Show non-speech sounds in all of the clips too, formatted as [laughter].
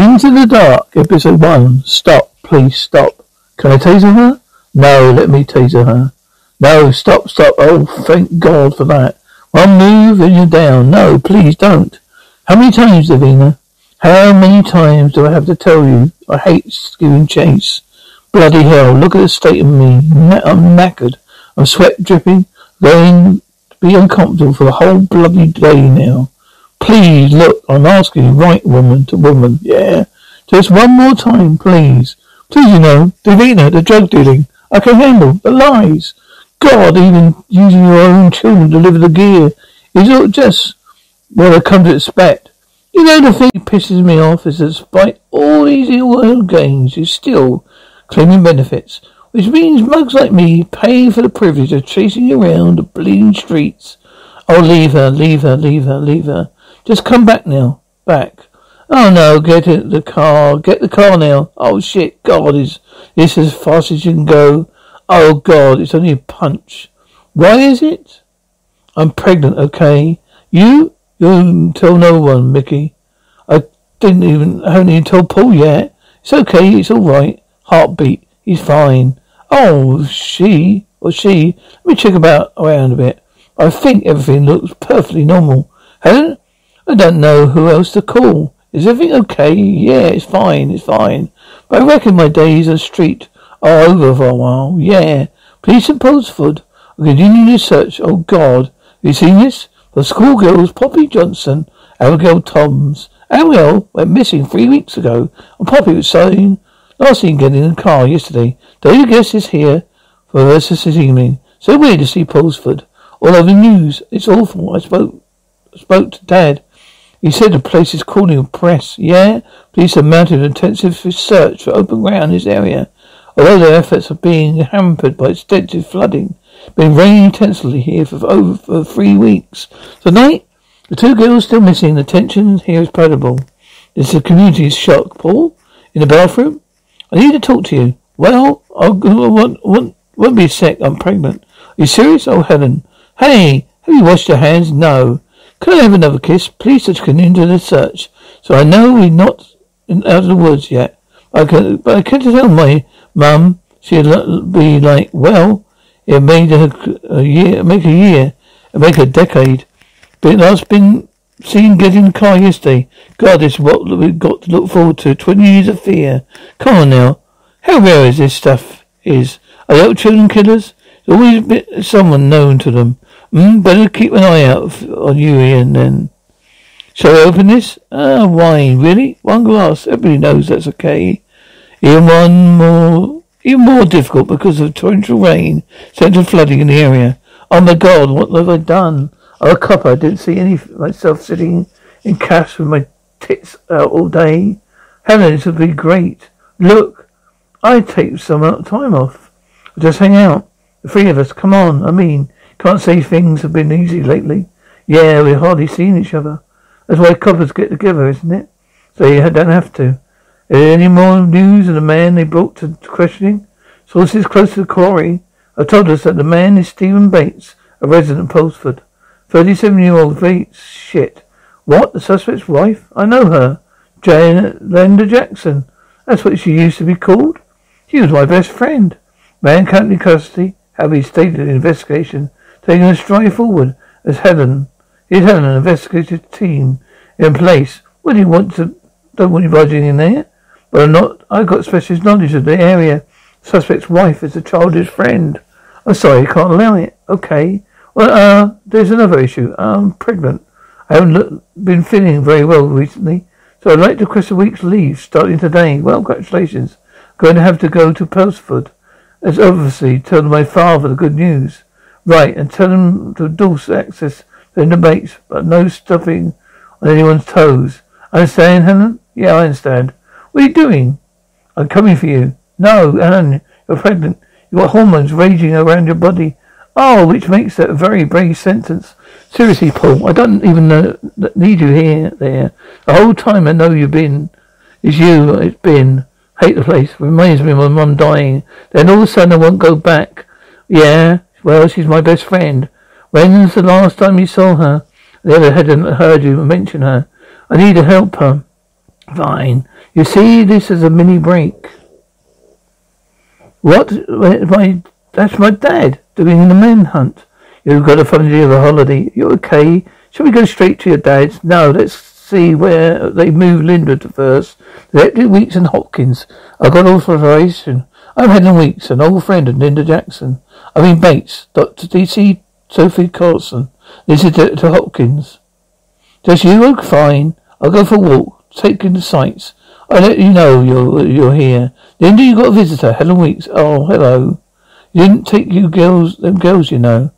Into the Dark, episode one. Stop, please stop. Can I taser her? No, let me taser her. No, stop, stop. Oh, thank God for that. One move and you're down. No, please don't. How many times, Davina? How many times do I have to tell you I hate giving chase? Bloody hell, look at the state of me. I'm knackered. I'm sweat dripping. Going to be uncomfortable for the whole bloody day now. Please, look, I'm asking right woman to woman, yeah? Just one more time, please. Please, you know, Davina, the drug dealing. I can handle the lies. God, even using your own children to deliver the gear is all just what I come to expect. You know, the thing that pisses me off is that despite all these ill gains, you're still claiming benefits, which means mugs like me pay for the privilege of chasing you around the bleeding streets. Oh, leave her, leave her, leave her, leave her. Just come back now. Back. Oh no, get in the car. Get the car now. Oh shit, God, is this as fast as you can go? Oh God, it's only a punch. Why is it? I'm pregnant, okay? You? You tell no one, Mickey. I didn't even, I haven't even told Paul yet. It's okay, it's alright. Heartbeat. He's fine. Oh, she, or she, let me check about around a bit. I think everything looks perfectly normal. Helen, I don't know who else to call. Is everything okay? Yeah, it's fine, it's fine. But I reckon my days on the street are over for a while. Yeah. Police in Posford are continuing their search. Oh God. Have you seen this? The schoolgirls Poppy Johnson, Abigail Toms. Abigail went missing three weeks ago, and Poppy was seen last seen getting in the car yesterday. David Guest is here for the rest this evening. So weird to see Posford. All over the news. It's awful. I spoke spoke to Dad. He said the place is calling a press. Yeah? Police have mounted an intensive search for open ground in this area. Although their efforts are being hampered by extensive flooding. Been raining intensely here for over for three weeks. Tonight, the two girls still missing. The tension here is palpable. It's the community's shock. Paul? In the bathroom? I need to talk to you. Well, I'll, I won't, won't, won't be sec. I'm pregnant. Are you serious? Oh, Helen. Hey, have you washed your hands? No. Can I have another kiss? Please such can into the search. So I know we're not in, out of the woods yet. I can, but I can't tell my mum. She'd be like, well, it made a, a year, make a year, make a decade. But I've been seen getting the car yesterday. God, is what we've got to look forward to. Twenty years of fear. Come on now. How rare is this stuff is? Are they children killers? There's always someone known to them. Hmm, better keep an eye out on you, Ian, then. Shall I open this? Ah, wine. Really? One glass. Everybody knows that's okay. Even one more, even more difficult because of torrential rain, central flooding in the area. Oh my god, what have I done? Oh, a copper. I didn't see any myself sitting in cash with my tits out all day. Helen, this would be great. Look, I'd take some time off. Just hang out. The three of us. Come on. I mean, can't say things have been easy lately. Yeah, we've hardly seen each other. That's why couples get together, isn't it? So you don't have to. Any more news of the man they brought to questioning? Sources close to the quarry have told us that the man is Stephen Bates, a resident of Posford. 37-year-old Bates. Shit. What? The suspect's wife? I know her. Jane Linda Jackson. That's what she used to be called. She was my best friend. Man currently custody. Have he stated in investigation taking a stride forward as Helen, here's Helen, an investigative team in place. What do you want to, don't want you budging in there? But I'm not, I've got specialist knowledge of the area. Suspect's wife is a childish friend. I'm sorry, I can't allow it. Okay. Well, uh, there's another issue. I'm pregnant. I haven't look, been feeling very well recently, so I'd like to request a week's leave starting today. Well, congratulations. Going to have to go to Posford. As obviously told my father the good news. Right, and tell them to dulce access the debates, but no stuffing on anyone's toes. I understand, Helen? Yeah, I understand. What are you doing? I'm coming for you. No, Helen, you're pregnant. You've got hormones raging around your body. Oh, which makes that a very brave sentence. Seriously, Paul, I don't even know, need you here, there. The whole time I know you've been, is you, it's been. Hate the place. Reminds me of my mum dying. Then all of a sudden I won't go back. Yeah, well, she's my best friend. When's the last time you saw her? I never had heard you mention her. I need to help her. Fine. You see this as a mini break. What? My, that's my dad doing the manhunt. You've got a funny of a holiday. You're okay? Shall we go straight to your dad's? No, let's see where they move Linda to first. Deputy Weeks and Hopkins. I've got authorization. I'm Helen Weeks, an old friend of Linda Jackson. I mean Bates, Dr. D.C. Sophie Carlson. This is Dr. Hopkins. Just you? Oh, fine. I'll go for a walk, take in the sights. I'll let you know you're, you're here. Linda, you got a visitor, Helen Weeks. Oh, hello. You didn't take you girls, them girls, you know.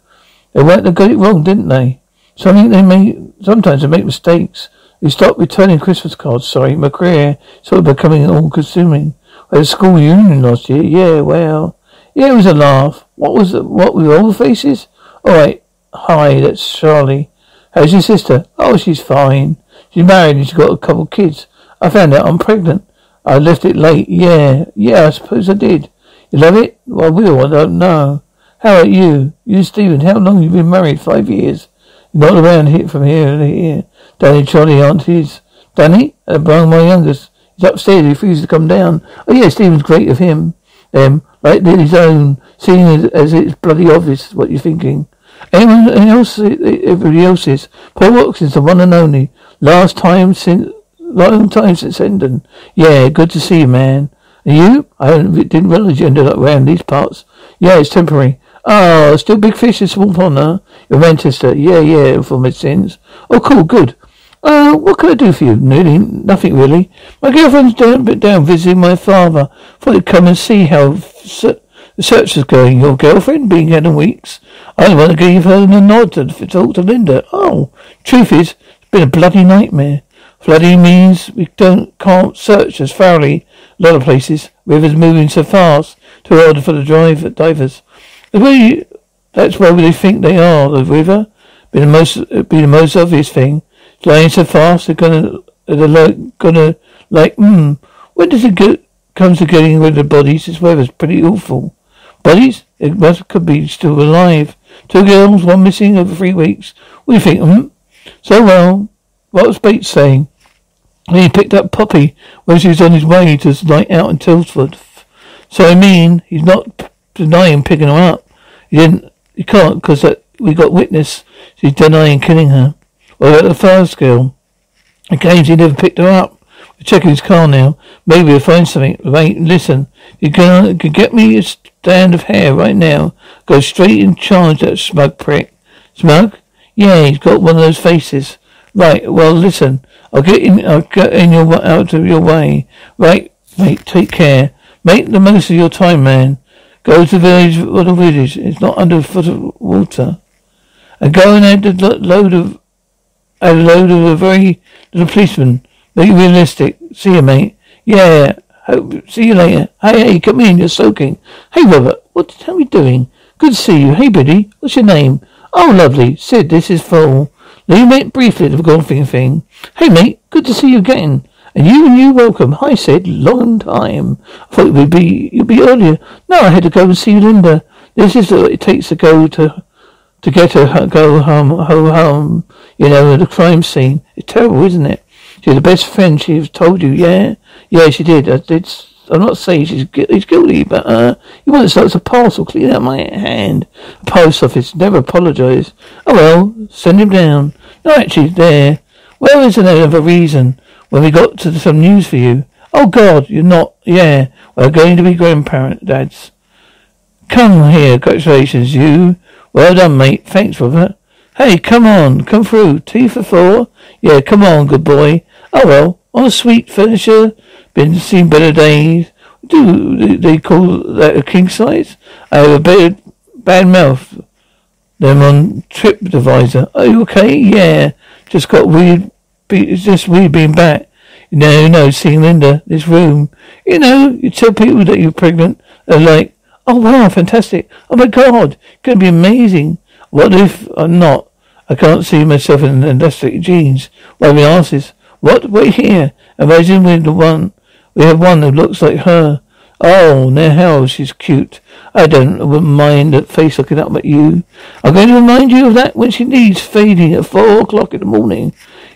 They went, they got it wrong, didn't they? Something they make, sometimes they make mistakes. We stopped returning Christmas cards, sorry. My career sort of becoming all consuming. At a school union last year. Yeah, well. Yeah, it was a laugh. What was it? What were all the faces? Alright. Hi, that's Charlie. How's your sister? Oh, she's fine. She's married and she's got a couple of kids. I found out I'm pregnant. I left it late. Yeah. Yeah, I suppose I did. You love it? Well, will. I don't know. How about you? You, Stephen, how long have you been married? Five years. You're Not around here from here to here. Danny, Charlie, aunties. Danny? Uh, Brian, my youngest. He's upstairs. He refuses to come down. Oh, yeah, Stephen's great of him. Them. Like his own. Seeing as, as it's bloody obvious what you're thinking. Anyone else? Eh, eh, everybody else's. Paul Watson's the one and only. Last time since, long time since Hendon. Yeah, good to see you, man. And you? I didn't realize you ended up around these parts. Yeah, it's temporary. Oh, still big fish in small pond, huh? You're Manchester. Yeah, yeah, for my sins. Oh, cool, good. Uh, what can I do for you? Nearly nothing, really. My girlfriend's down, bit down visiting my father. Thought you'd come and see how the search is going. Your girlfriend being Helen Weeks? I want to give her a nod to talk to Linda. Oh, truth is, it's been a bloody nightmare. Flooding means we don't can't search as thoroughly a lot of places. Rivers moving so fast, too hard for the drive divers. The that's where they think they are, the river. Be the most, be the most obvious thing. Flying so fast, they're gonna, they're like, gonna, like, hmm, when does it get, comes to getting rid of bodies? This weather's pretty awful. Bodies? It must, could be still alive. Two girls, one missing over three weeks. We think, hmm? So well, what was Bates saying? He picked up Poppy when she was on his way to night out in Tilford. So I mean, he's not denying picking her up. He didn't. He can't because we got witness. He's denying killing her. Well, about the first girl? The games he never picked her up. We're checking his car now. Maybe we'll find something. Wait, listen. You can, can get me a stand of hair right now. Go straight and charge that smug prick. Smug? Yeah, he's got one of those faces. Right. Well, listen. I'll get in. I'll get in your out of your way. Right, mate. Take care. Make the most of your time, man. Go to the village, little village. It's not under a foot of water. And go and add a load of, a load of a very little policeman. Make realistic. See you, mate. Yeah. Hope, see you later. Hey, hey, come in. You're soaking. Hey, Robert. What are we doing? Good to see you. Hey, Biddy. What's your name? Oh, lovely. Sid, this is Phil. Let me make briefly the golfing thing. Hey, mate. Good to see you again. And you and you welcome. Hi, Sid. Long time. I thought it would be you'd be earlier. No, I had to go and see Linda. This is what it takes to go to to get her go home ho home. You know, the crime scene. It's terrible, isn't it? She's the best friend she's told you. Yeah, yeah, she did. I did. I'm not saying she's he's guilty, but uh, you want to start a parcel clean out my hand. A post office never apologise. Oh well, send him down. No, actually, there. Well, there's another reason when we got to some news for you. Oh God, you're not. Yeah, we're going to be grandparent dads. Come here, congratulations, you. Well done, mate. Thanks, Robert. Hey, come on, come through. Tea for four? Yeah, come on, good boy. Oh well, on a sweet furniture. Been seen better days. Do they call that a king size? I have a bad, bad mouth. Them on TripAdvisor. Are you okay? Yeah. Just got weird it's just weird being back. No, no, seeing Linda, this room. You know, you tell people that you're pregnant. They're like, oh wow, fantastic. Oh my god, it's gonna be amazing. What if I'm not? I can't see myself in elastic jeans. Why we asses? What? Wait here. Imagine we're the one. We have one who looks like her. Oh, now hell, she's cute. I don't mind that face looking up at you. I'm going to remind you of that when she needs fading at four o'clock in the morning.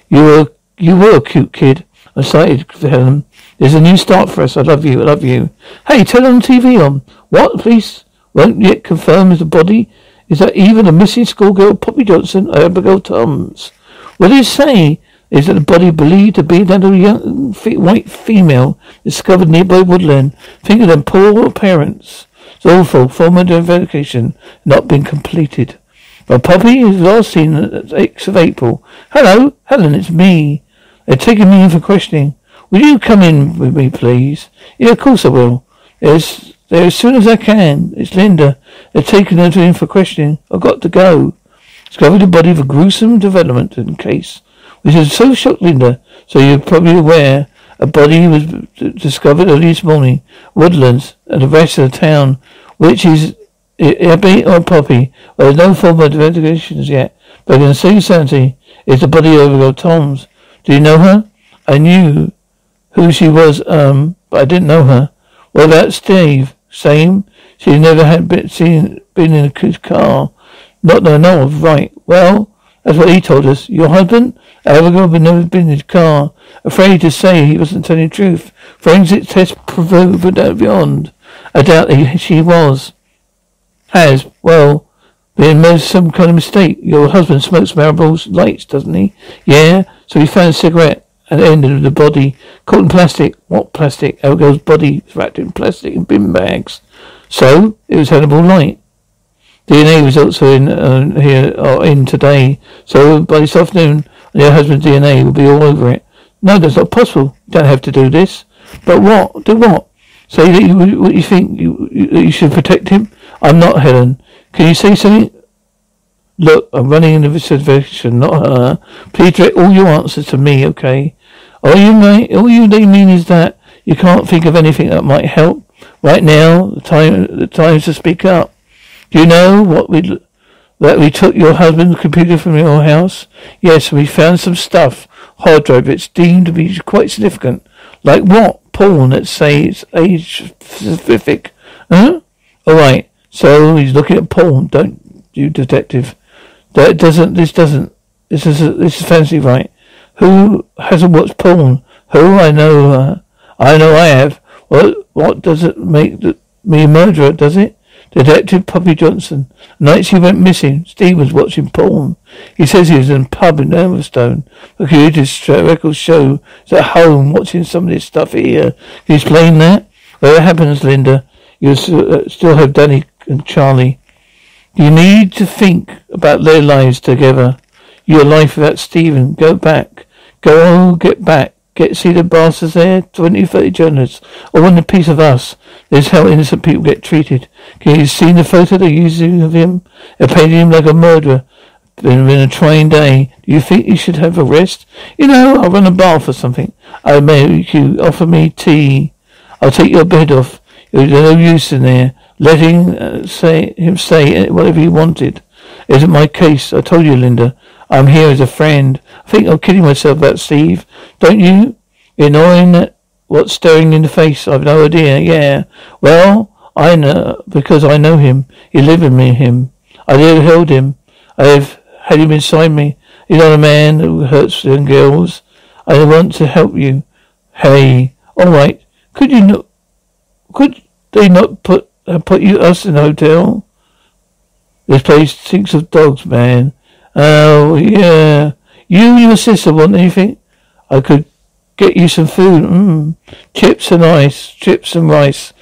You were, you were a cute kid. I'm excited for Helen. There's a new start for us. I love you. I love you. Hey, turn on TV on. What? Police won't yet confirm is the body. Is that even a missing schoolgirl, Poppy Johnson, or Abigail Toms? What they say is that the body believed to be that of a young white female discovered nearby woodland. Think of them poor parents. It's awful. Former investigation not been completed. But Poppy is last seen at 6th of April. Hello, Helen, it's me. They're taking me in for questioning. Will you come in with me, please? Yeah, of course I will. There's there as soon as I can. It's Linda. They're taking her to him for questioning. I've got to go. Discovered the body of a gruesome development in case. Which has so shocked Linda. So you're probably aware a body was discovered early this morning. Woodlands and the rest of the town. Which is Abby or Poppy. Well, there's no formal investigations yet. But in the same sanity is the body of Abigail Toms. Do you know her? I knew who she was, um, but I didn't know her. What about Steve? Same. She never had been seen been in a car. Not that I know of. Right. Well, that's what he told us. Your husband? Abigail had never been in his car. Afraid to say he wasn't telling the truth. Forensic test proved beyond. I doubt he, she was. Has. Well, been most some kind of mistake. Your husband smokes Marlboro lights, doesn't he? Yeah. So he found a cigarette at the end of the body, caught in plastic. What plastic? Abigail's body was wrapped in plastic and bin bags. So it was Hannibal Light. DNA results are in uh, here are in today. So by this afternoon, your husband's DNA will be all over it. No, that's not possible. You don't have to do this. But what? Do what? Say that you what you think you, you, you should protect him. I'm not Helen. Can you say something? Look, I'm running an investigation, not her. Please direct all your answers to me, okay? All you may, all you they mean is that you can't think of anything that might help right now. The time, the time to speak up. Do you know what we that we took your husband's computer from your house? Yes, we found some stuff, hard drive. It's deemed to be quite significant. Like what? Porn. Let's say it's age specific. Huh? All right. So he's looking at porn, don't you, detective? That doesn't. This doesn't. This is this is fancy, right? Who hasn't watched porn? Who I know. Uh, I know I have. What what does it make the, me a murderer? Does it? Detective Poppy Johnson. The night she went missing, Steve was watching porn. He says he was in a pub in Elmstone. The computer records show he's at home watching some of this stuff here. Can you explain that? Whatever happens, Linda, you uh, still have Danny and Charlie. You need to think about their lives together. Your life without Stephen. Go back. Go get back. Get see the bastards there? Twenty, thirty journalists. Or want a piece of us. This is how innocent people get treated. Can you see the photo they're using of him? They're painting him like a murderer. Been, been a trying day. Do you think you should have a rest? You know, I'll run a bath or something. I'll make you offer me tea. I'll take your bed off. There's no use in there letting uh, say him say whatever he wanted. Isn't my case. I told you, Linda. I'm here as a friend. I think I'm kidding myself about Steve. Don't you? You're knowing that what's staring in the face. I've no idea. Yeah. Well, I know because I know him. You live with me, him. I have held him. I've had him inside me. He's not a man who hurts young girls. I want to help you. Hey, all right. Could you not? Could they not put I put you us in a hotel. This place stinks of dogs, man. Oh yeah. You and your sister want anything? I could get you some food. Mmm. Chips and ice. Chips and rice.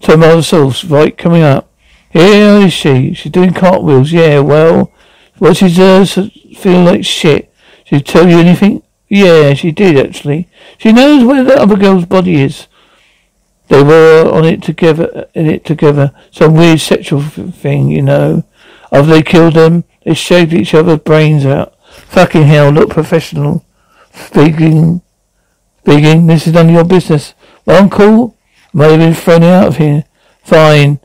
Tomato sauce. Right, coming up. Here is she. She's doing cartwheels. Yeah, well, what she does feel like shit. She tell you anything? Yeah, she did actually. She knows where the other girl's body is. They were on it together, in it together. Some weird sexual thing, you know. Have they killed them, they shaved each other's brains out. Fucking hell, look professional. Speaking, speaking, this is none of your business. Well, I'm cool. Might have been thrown out of here. Fine.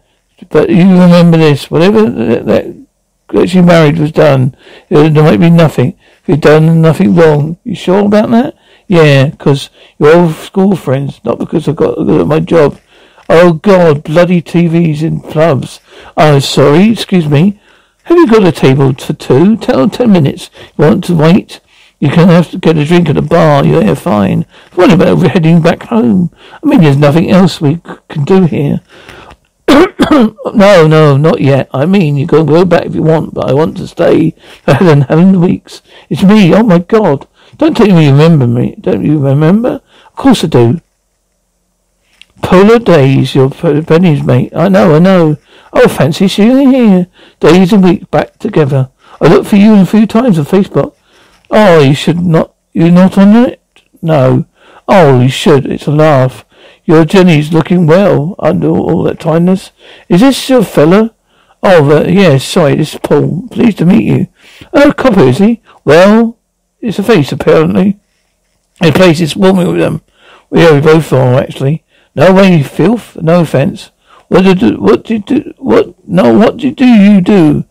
But you remember this. Whatever that, that, that she married was done, there might be nothing. If you've done nothing wrong. You sure about that? Yeah, because you're old school friends, not because I got good at my job. Oh God, bloody TVs in clubs. Oh, sorry, excuse me. Have you got a table for two? Tell ten minutes. You want to wait? You can have to get a drink at a bar. You're yeah, fine. What about heading back home? I mean, there's nothing else we can do here. [coughs] no, no, not yet. I mean, you can go back if you want, but I want to stay for Helen, Helen Weeks. It's me. Oh my God. Don't tell me you remember me. Don't you remember? Of course I do. Polar days, your pennies, mate. I know, I know. Oh, fancy seeing you here. Days and weeks back together. I looked for you a few times on Facebook. Oh, you should not. You're not on it? No. Oh, you should. It's a laugh. Your Jenny's looking well under all that kindness. Is this your fella? Oh, uh, yes. Sorry, this is Paul. Pleased to meet you. Oh, copper, is he? Well, it's a face, apparently. The place is swarming with them. We both are, actually. No way, filth. No offence. What did you, what did you do? What? No, what did you do?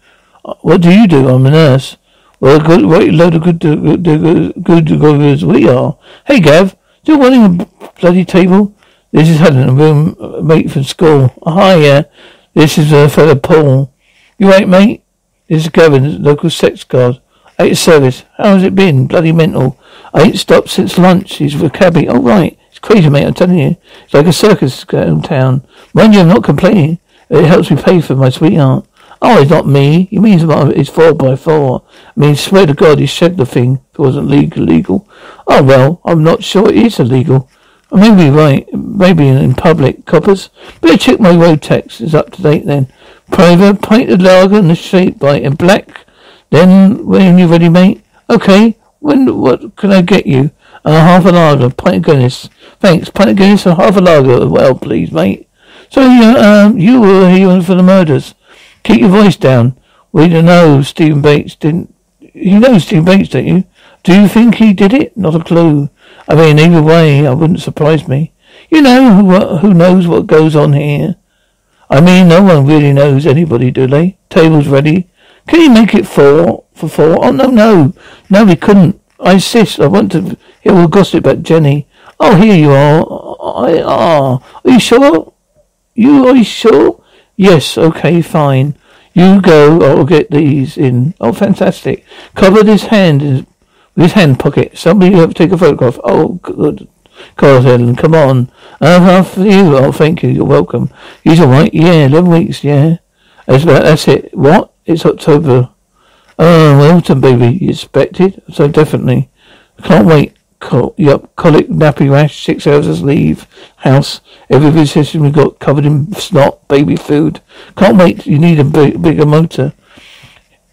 What do you do? I'm a nurse. Well, good, right, load of good, uh, uh, good, good, good, good as we are. Hey, Gav, do you want a bloody table? This is Helen, a room uh, mate from school. Oh, hi, yeah. This is a fellow Paul. You right, mate? This is Gavin, local sex guard. Eight service. How has it been? Bloody mental. I ain't stopped since lunch. He's a cabbie. Oh, right. It's crazy, mate, I'm telling you. It's like a circus in town. Mind you, I'm not complaining. It helps me pay for my sweetheart. Oh, it's not me. He means it's four by four. I mean, swear to God, he said the thing. If it wasn't legal, legal. Oh, well, I'm not sure it is illegal. Or maybe right. Maybe in public. Coppers. Better check my road tax. Is up to date then. Private, of lager and the straight bite in black. Then, when you ready, mate? Okay. When, what can I get you? Uh, half a lager, pint of Guinness. Thanks. Pint of Guinness and half a lager. Well, please, mate. So, uh, um, you were here for the murders. Keep your voice down. We don't know Stephen Bates didn't. You know Stephen Bates, don't you? Do you think he did it? Not a clue. I mean, either way, I wouldn't surprise me. You know who who knows what goes on here. I mean, no one really knows anybody, do they? Table's ready. Can you make it four for four? Oh no, no, no, we couldn't. I insist. I want to hear all gossip about Jenny. Oh, here you are. I are. Are you sure? You are you sure? Yes, okay, fine. You go, I'll get these in. Oh, fantastic. Cover his hand with his hand pocket. Somebody have to take a photograph. Oh, good. God, Helen, come on. Uh, half for you. Oh, thank you. You're welcome. He's all right. Yeah, eleven weeks. Yeah. That's, that's it. What? It's October. Oh, autumn, baby. You expected? So definitely. I can't wait. Col- yep, colic, nappy rash, six hours leave, house. Every visitation we got covered in snot, baby food. Can't wait. You need a big, bigger motor.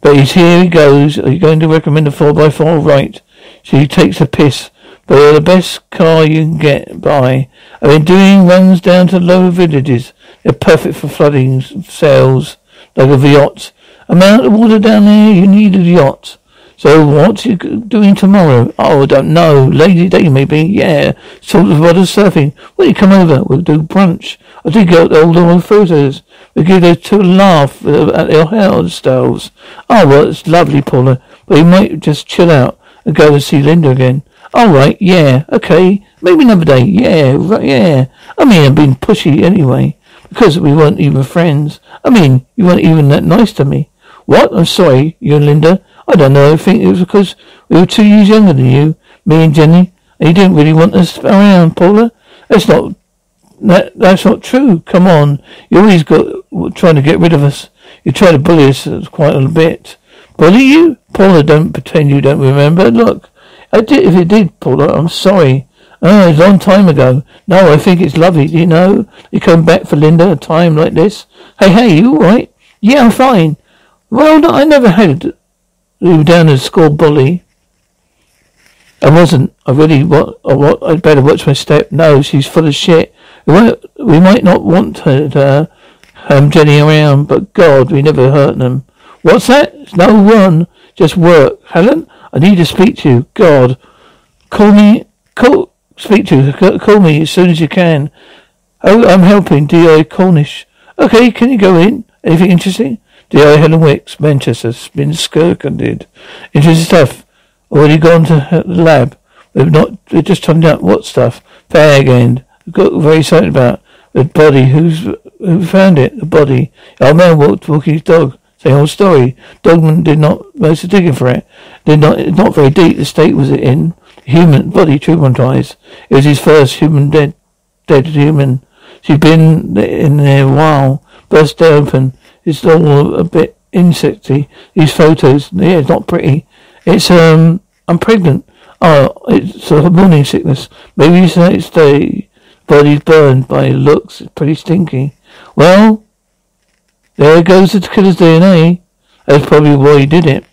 But he's here he goes. Are you going to recommend a 4x4? Right. She takes a piss. But they're the best car you can get by. I've been doing runs down to lower villages. They're perfect for flooding sails, like a yacht. Amount of water down there, you need a yacht. So what's you doing tomorrow? Oh, I don't know. Lady day maybe. Yeah. Sort of water surfing. Will you come over? We'll do brunch. I did get the old photos. We'll give those two a laugh uh, at their hairstyles. Oh, well, it's lovely, Paula. But you might just chill out and go and see Linda again. All right. Yeah. Okay. Maybe another day. Yeah. Right, yeah. I mean, I've been pushy anyway. Because we weren't even friends. I mean, you weren't even that nice to me. What? I'm sorry, you and Linda. I don't know. I think it was because we were two years younger than you, me and Jenny, and you didn't really want us around, Paula. That's not that, that's not true. Come on. You always got trying to get rid of us. You try to bully us quite a bit. Bully you? Paula, don't pretend you don't remember. Look, I did, if it did, Paula, I'm sorry. Oh, it's a long time ago. No, I think it's lovely, you know? You come back for Linda a time like this. Hey, hey, you alright? Yeah, I'm fine. Well, I never had were down at school bully. I wasn't. I really what? I what? I'd better watch my step. No, she's full of shit. We might, we might not want her to um, Jenny around, but God, we never hurt them. What's that? It's no one. Just work. Helen, I need to speak to you. God, call me. Call. Speak to you. Call me as soon as you can. Oh, I'm helping D.I. Cornish. Okay, can you go in? Anything interesting? D.I. Helen Weeks, Manchester, has been skirkended. Interesting stuff. Already gone to the lab. We've not, we're just trying out what stuff. Fag end. Got very excited about the body. Who's, who found it? The body. Our man walked walking his dog. Same old story. Dogman did not most of digging for it. Did not not very deep. The state was it in human body traumatized. It was his first human dead dead human. She'd been in there a while. Burst open. It's all a bit insecty. These photos. Yeah, it's not pretty. It's um. I'm pregnant. Oh, it's a morning sickness. Maybe it's the next day. Body's burned by looks. It's pretty stinky. Well, there goes the killer's DNA. That's probably why he did it.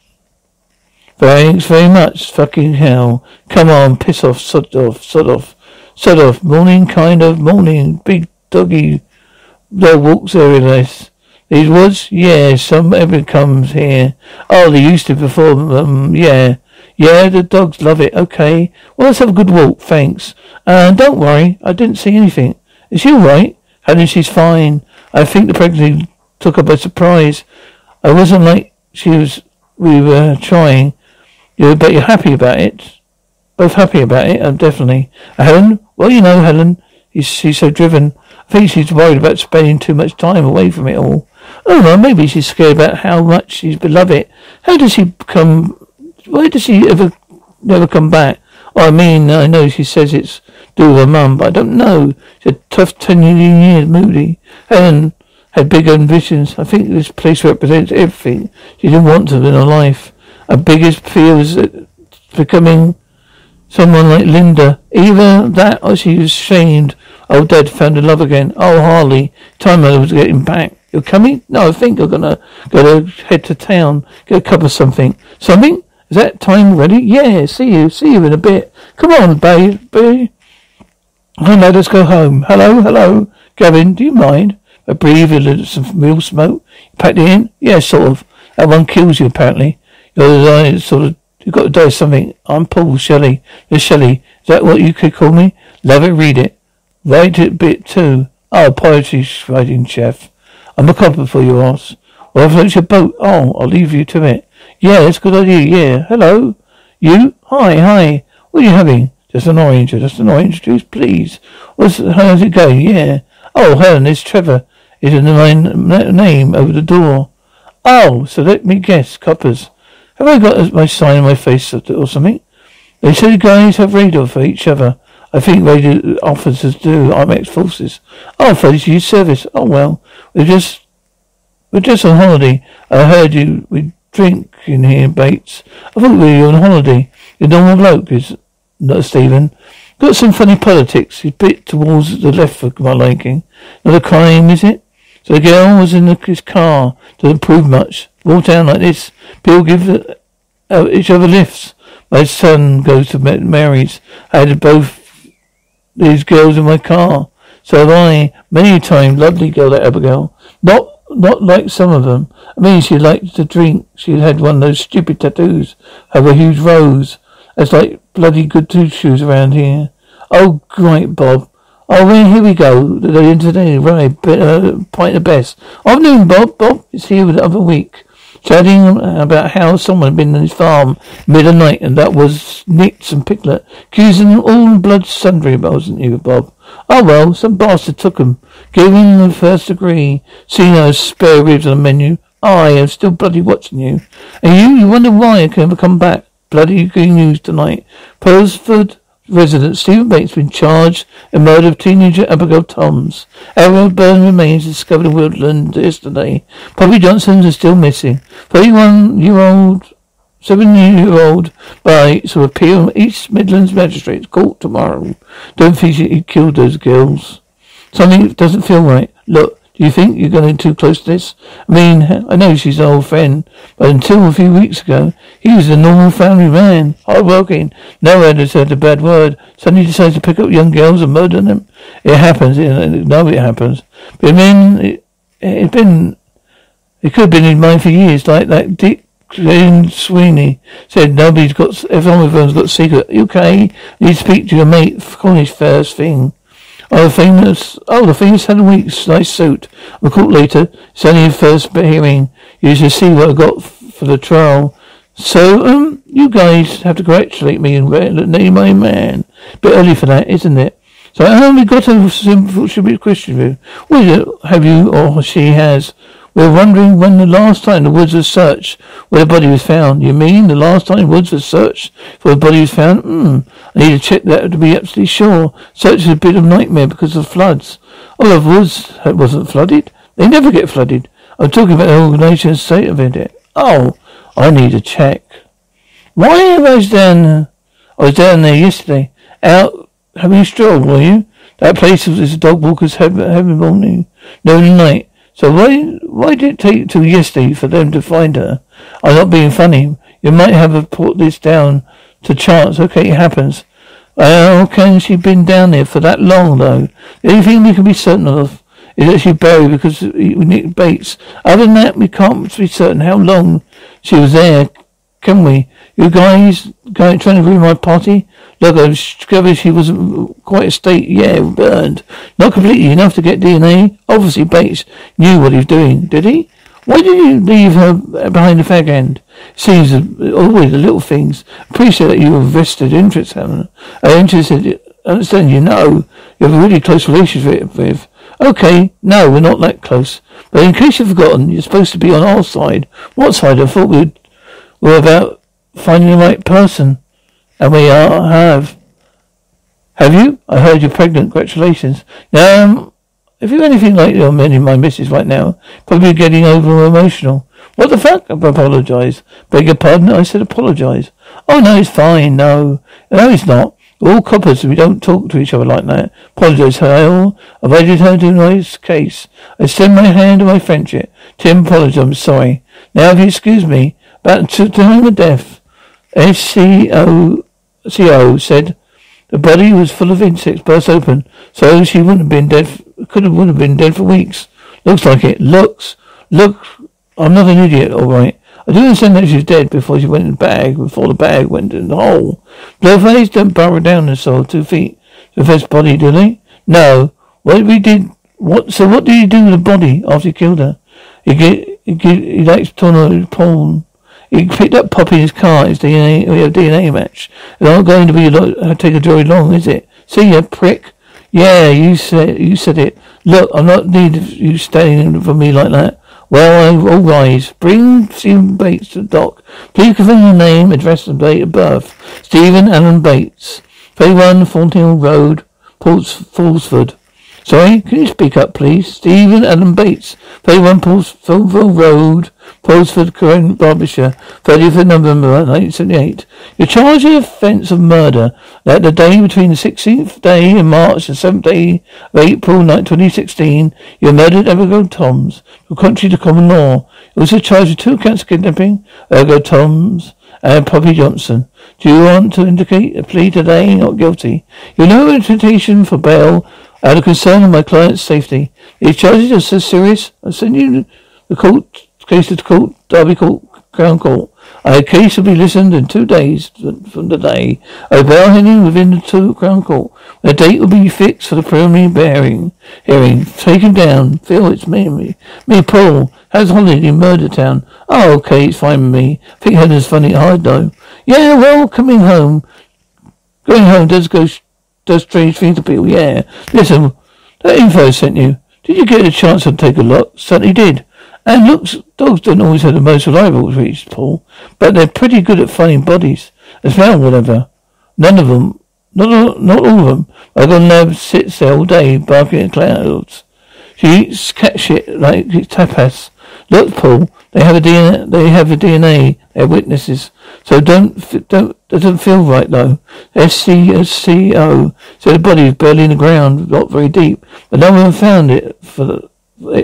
Thanks very much. Fucking hell. Come on, piss off, sod off, sod off, sod off. Morning, kind of, morning. Big doggy dog walks area this. These woods? Yeah, some ever comes here. Oh, they used to before, um, yeah. Yeah, the dogs love it. Okay. Well, let's have a good walk. Thanks. And uh, don't worry. I didn't see anything. Is she alright? Helen, she's fine. I think the pregnancy took her by surprise. I wasn't like she was, we were trying. You, but you're happy about it. Both happy about it, um, definitely. Helen? Well, you know, Helen. she's so driven. I think she's worried about spending too much time away from it all. Oh, well, maybe she's scared about how much she's beloved. How does she come why does she ever never come back? I mean, I know she says it's to her mum, but I don't know. She's a tough ten years, moody. Helen had big ambitions. I think this place represents everything she didn't want to in her life. Her biggest fear was becoming someone like Linda. Either that or she was ashamed. Oh, Dad found her love again. Oh, Harley, time I was getting back. You're coming? No, I think I'm gonna go to head to town, get a cup of something. Something? Is that time ready? Yeah, see you, see you in a bit. Come on, baby. Oh no, let's go home. Hello, hello. Gavin, do you mind? I breathe a little some real smoke. You packed it in? Yeah, sort of. That one kills you apparently. You're sort of you've got to do something. I'm Paul Shelley. You're Shelley. Is that what you could call me? Love it, read it. Write it bit too. Oh, poetry writing chef. I'm a copper for you, ass. Well, it's your boat, oh, I'll leave you to it. Yeah, it's a good idea, yeah. Hello? You? Hi, hi. What are you having? Just an orange, just an orange juice, please. What's, how's it going? Yeah. Oh, Helen, it's Trevor. Is in my name over the door. Oh, so let me guess, coppers. Have I got my sign on my face or something? They say guys have radar for each other. I think radio officers do. I'm ex-forces. Oh, Freddie, you service. Oh, well. We're just, we're just on holiday. I heard you, we drink in here, Bates. I thought we were on holiday. Your normal bloke is not Stephen. Got some funny politics. He's bit towards the left for my liking. Not a crime, is it? So the girl was in the, his car. Doesn't prove much. Walk down like this. People give uh, each other lifts. My son goes to Mary's. I had both these girls in my car. So have I. Many a time. Lovely girl, that Abigail. Not not like some of them. I mean, she liked to drink. She had one of those stupid tattoos of a huge rose. It's like bloody good tooth shoes around here. Oh, great, Bob. Oh, well, here we go. The today, right? Uh, point the best. Afternoon, Bob. Bob is here the other week chatting uh, about how someone had been on his farm mid of night and that was Nix and Piglet, accusing them all in blood sundry, wasn't you, Bob? Oh well, some bastard took 'em, gave him the first degree, seeing those spare ribs on the menu. I am still bloody watching you. And you, you wonder why I can never come back. Bloody good news tonight. Posford resident Stephen Bates been charged in murder of teenager Abigail Toms. Abigail Byrne remains discovered in Woodland yesterday. Poppy Johnson is still missing. Thirty-one-year-old, seven-year-old Bates will appear in East Midlands Magistrates Court tomorrow. Don't think he killed those girls. Something doesn't feel right. Look, you think you're getting too close to this? I mean, I know she's an old friend, but until a few weeks ago, he was a normal family man, hardworking, never ever said a bad word. Suddenly decides to pick up young girls and murder them. It happens, you know it happens. But I mean, it, it's been, it could have been in mind for years, like that Dick Glenn Sweeney said nobody's got, everyone's got a secret. okay? You speak to your mate, Cornish first thing. Oh, the famous, oh, the famous Helen Weeks, nice suit. I'll call later. It's only your first hearing. You should see what I got for the trial. So, um, you guys have to congratulate me and name my man. Bit early for that, isn't it? So I only got a simple stupid question for you. What have you or she has? We were wondering when the last time the woods was searched where the body was found. You mean the last time the woods was searched for the body was found? Hmm. I need to check that to be absolutely sure. Search is a bit of nightmare because of floods. All of woods wasn't flooded. They never get flooded. I'm talking about the organization's state of it. Oh, I need to check. Why are was down there? I was down there yesterday. Out having a stroll, were you? That place was a dog walker's heaven morning, no night. So why why did it take till yesterday for them to find her? I'm not being funny. You might have put this down to chance. Okay, it happens. How can she been down there for that long though? The only thing we can be certain of is that she buried because we Nick Bates. Other than that, we can't be certain how long she was there, can we? You guys going trying to ruin my party? Look, I discovered she was quite a state, yeah, burned. Not completely enough to get DNA. Obviously, Bates knew what he was doing, did he? Why did you leave her behind the fag end? Seems always the little things. Appreciate that you have vested interest, Hannah. I interested. Understand you know you have a really close relationship with. Okay, no, we're not that close. But in case you've forgotten, you're supposed to be on our side. What side? I thought we'd, we were about finding the right person. And we are, have. Have you? I heard you're pregnant. Congratulations. Now, um, if you're anything like your many my missus right now, probably getting over emotional. What the fuck? I apologize. Beg your pardon? I said apologize. Oh no, it's fine. No. No, it's not. We're all coppers. We don't talk to each other like that. Apologize. I've added her to my case. I extend my hand to my friendship. Tim, apologize. I'm sorry. Now, if you excuse me, about to time of death, SCO, CO said the body was full of insects burst open, so she wouldn't have been dead, could have, would have been dead for weeks. Looks like it. Looks. Look. I'm not an idiot, alright. I do understand that she was dead before she went in the bag, before the bag went in the hole. Blowface don't burrow down the soul two feet to the body, do they? No. What we did, what, so what did he do with the body after he killed her? He get, he, get, he likes torn porn. He picked up Poppy in his car. His DNA, we have DNA match. It's not going to be a, uh, take a very long, is it? See ya, prick. Yeah, you said you said it. Look, I'm not need you staying for me like that. Well, will rise. Bring Stephen Bates to the dock. Please confirm your name, address, and date of birth. Stephen Allen Bates, 31 Fountain Road, Ports, Fallsford. Sorry, can you speak up, please? Stephen Allen Bates, 31 Portsville Road, Portsford, Current, Derbyshire, 30th of November, 1978. You're charged with offence of murder that the day between the 16th day of March and 7th day of April 2016, you murdered Abigail Toms, who contrary to common law. You're also charged with two counts of kidnapping, Abigail Toms, and Poppy Johnson. Do you want to indicate a plea today not guilty? You know invitation for bail out of concern of my client's safety. These charges are so serious. I send you the court case to the court, Derby Court, Crown Court. A case will be listened in two days from today. A bail hearing within the two Crown Court. A date will be fixed for the preliminary bearing hearing. Take down. Phil, it's me, me, me, Paul. How's holiday in Murder Town? Oh, okay, it's fine with me. I think Heather's funny hard though. Yeah, well, coming home. Going home does go does strange things to people, yeah. Listen, that info sent you. Did you get a chance to take a look? Certainly did. And looks, dogs don't always have the most reliable reach, Paul, but they're pretty good at finding bodies. As well, whatever. None of them, not all, not all of them. I got lab sits there all day barking at clouds. She eats cat shit like tapas. Look, Paul, they have a DNA. They have a DNA. They're witnesses. So don't don't doesn't feel right though. SCO so the body is barely in the ground, not very deep, but no one found it for the,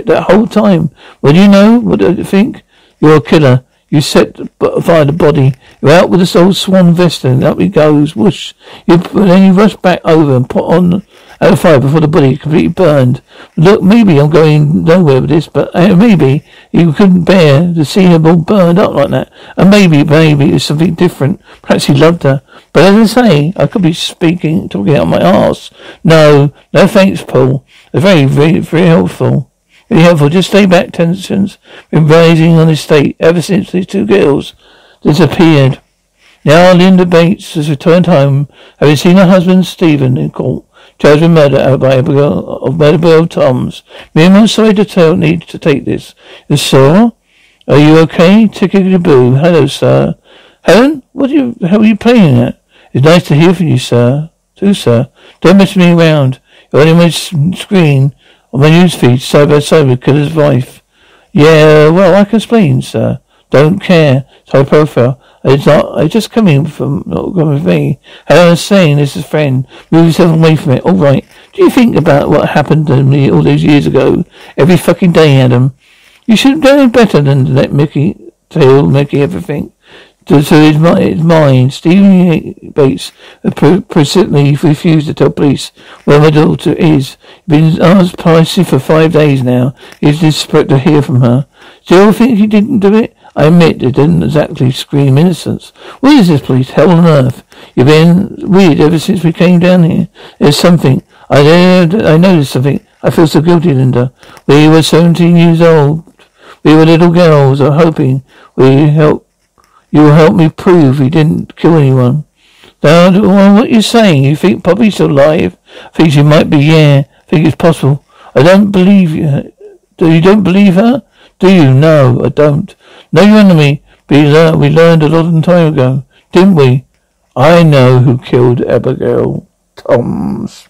that whole time. Well, you know? What do you think? You're a killer. You set fire the body. You're out with this old swan vest and up he goes. Whoosh. You, then you rush back over and put on out of fire before the body completely burned. Look, maybe I'm going nowhere with this, but uh, maybe you couldn't bear to see her all burned up like that. And maybe, maybe it's something different. Perhaps he loved her. But as I say, I could be speaking, talking out my arse. No, no thanks, Paul. They're very, very, very helpful. Very helpful. Just stay back. Tensions been rising on the state ever since these two girls disappeared. Now Linda Bates has returned home, having seen her husband Stephen in court. Charged with murder by Abigail of Abigail Toms. Me and my sorry to tell need to take this. You saw? Are you okay? Tickety boo. Hello, sir. Helen, what are you how are you playing at? It's nice to hear from you, sir. Too, sir. Don't mess me around. You're on my screen on my newsfeed side by side with Killer's wife. Yeah, well, I can explain, sir. Don't care. It's high profile. It's not. I just coming from not coming with me. I was saying this is friend. Move yourself away from it. All right. Do you think about what happened to me all those years ago? Every fucking day, Adam. You should have know better than to let Mickey tell Mickey everything. So, so his, his mind, Stephen Bates persistently refused to tell police where my daughter is. Been asked Pricey for five days now. He's desperate to hear from her. Still think he didn't do it? I admit it didn't exactly scream innocence. What is this place? Hell on earth. You've been weird ever since we came down here. There's something. I, I noticed something. I feel so guilty, Linda. We were 17 years old. We were little girls. I'm hoping we help. You will help me prove we didn't kill anyone. Now, what you saying? You think Poppy's still alive? Think she might be? Yeah. Think it's possible. I don't believe you. Do you don't believe her? Do you? No, I don't. Know your enemy. We, learned, we learned a long time ago, didn't we? I know who killed Abigail Toms.